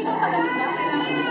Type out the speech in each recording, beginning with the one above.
gente não paga aluguel.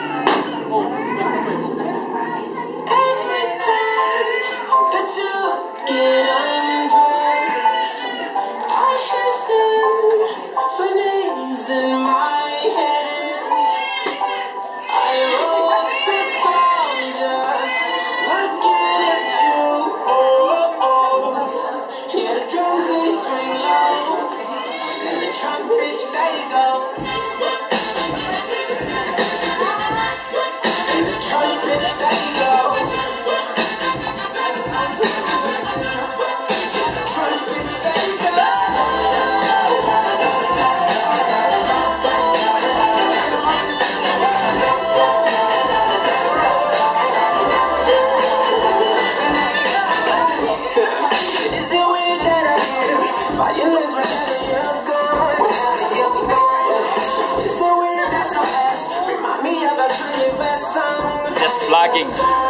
lagging.